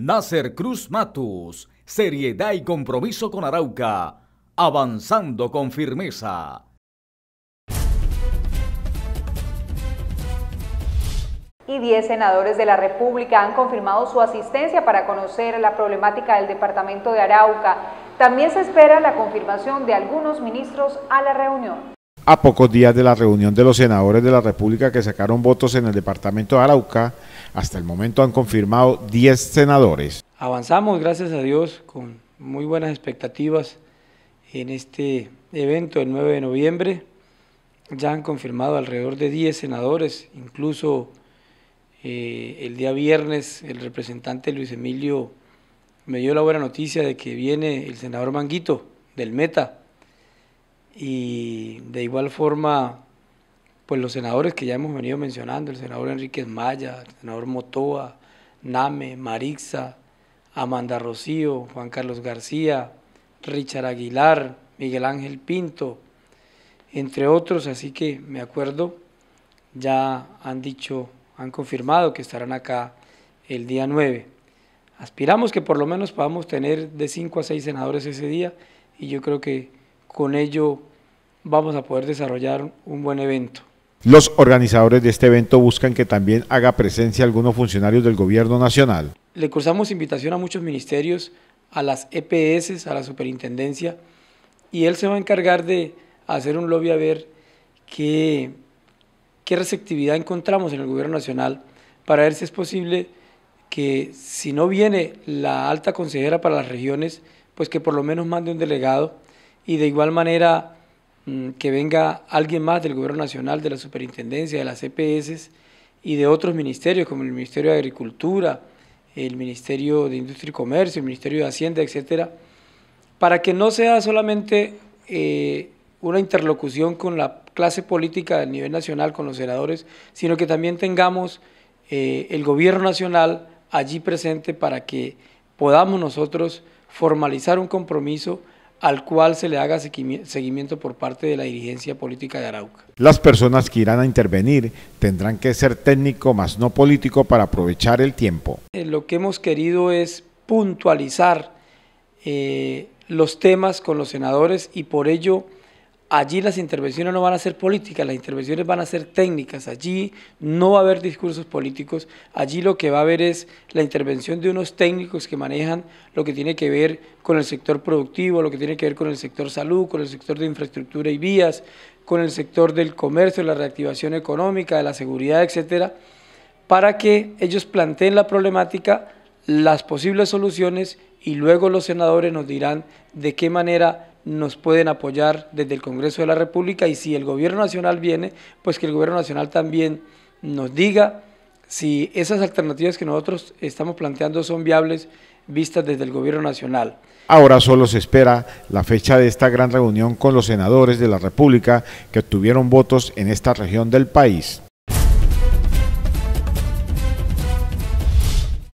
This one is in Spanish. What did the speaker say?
Nasser Cruz Matus, seriedad y compromiso con Arauca, avanzando con firmeza. Y 10 senadores de la República han confirmado su asistencia para conocer la problemática del departamento de Arauca. También se espera la confirmación de algunos ministros a la reunión. A pocos días de la reunión de los senadores de la República que sacaron votos en el departamento de Arauca, hasta el momento han confirmado 10 senadores. Avanzamos, gracias a Dios, con muy buenas expectativas en este evento el 9 de noviembre. Ya han confirmado alrededor de 10 senadores, incluso eh, el día viernes el representante Luis Emilio me dio la buena noticia de que viene el senador Manguito del Meta y de igual forma pues los senadores que ya hemos venido mencionando, el senador Enríquez Maya, el senador Motoa, Name, Marixa, Amanda Rocío, Juan Carlos García, Richard Aguilar, Miguel Ángel Pinto, entre otros, así que me acuerdo, ya han dicho, han confirmado que estarán acá el día 9. Aspiramos que por lo menos podamos tener de 5 a 6 senadores ese día y yo creo que con ello vamos a poder desarrollar un buen evento. Los organizadores de este evento buscan que también haga presencia algunos funcionarios del gobierno nacional. Le cursamos invitación a muchos ministerios, a las EPS, a la superintendencia, y él se va a encargar de hacer un lobby a ver qué, qué receptividad encontramos en el gobierno nacional para ver si es posible que si no viene la alta consejera para las regiones, pues que por lo menos mande un delegado y de igual manera Mm, que venga alguien más del Gobierno Nacional, de la Superintendencia, de las EPS y de otros ministerios como el Ministerio de Agricultura, el Ministerio de Industria y Comercio, el Ministerio de Hacienda, etcétera, para que no sea solamente eh, una interlocución con la clase política a nivel nacional, con los senadores, sino que también tengamos eh, el gobierno nacional allí presente para que podamos nosotros formalizar un compromiso al cual se le haga seguimiento por parte de la dirigencia política de Arauca. Las personas que irán a intervenir tendrán que ser técnico más no político para aprovechar el tiempo. Eh, lo que hemos querido es puntualizar eh, los temas con los senadores y por ello allí las intervenciones no van a ser políticas, las intervenciones van a ser técnicas, allí no va a haber discursos políticos, allí lo que va a haber es la intervención de unos técnicos que manejan lo que tiene que ver con el sector productivo, lo que tiene que ver con el sector salud, con el sector de infraestructura y vías, con el sector del comercio, la reactivación económica, de la seguridad, etcétera, para que ellos planteen la problemática, las posibles soluciones y luego los senadores nos dirán de qué manera nos pueden apoyar desde el Congreso de la República y si el Gobierno Nacional viene, pues que el Gobierno Nacional también nos diga si esas alternativas que nosotros estamos planteando son viables vistas desde el Gobierno Nacional. Ahora solo se espera la fecha de esta gran reunión con los senadores de la República que obtuvieron votos en esta región del país.